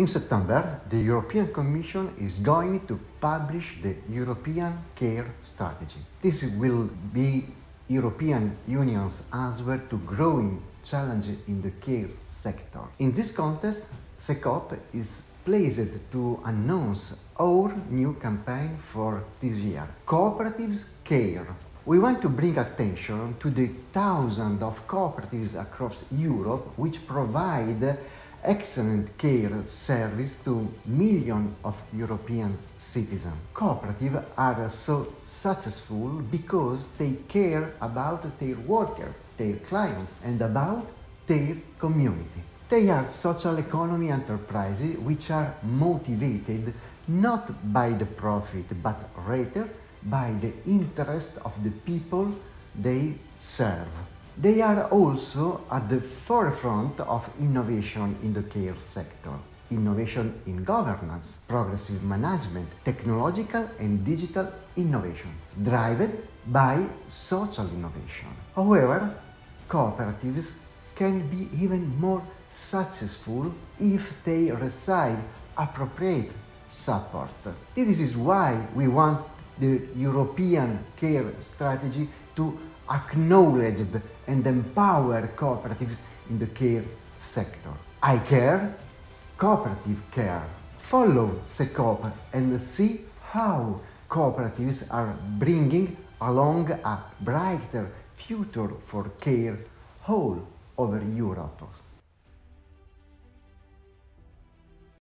In September, the European Commission is going to publish the European Care Strategy. This will be European Union's answer to growing challenges in the care sector. In this context, CECOP is pleased to announce our new campaign for this year, Cooperatives Care. We want to bring attention to the thousands of cooperatives across Europe which provide excellent care service to millions of European citizens. Cooperatives are so successful because they care about their workers, their clients, and about their community. They are social economy enterprises which are motivated not by the profit but rather by the interest of the people they serve. They are also at the forefront of innovation in the care sector. Innovation in governance, progressive management, technological and digital innovation, driven by social innovation. However, cooperatives can be even more successful if they receive appropriate support. This is why we want the European care strategy to acknowledge and empower cooperatives in the care sector. I care, cooperative care. Follow CECOP and see how cooperatives are bringing along a brighter future for care all over Europe.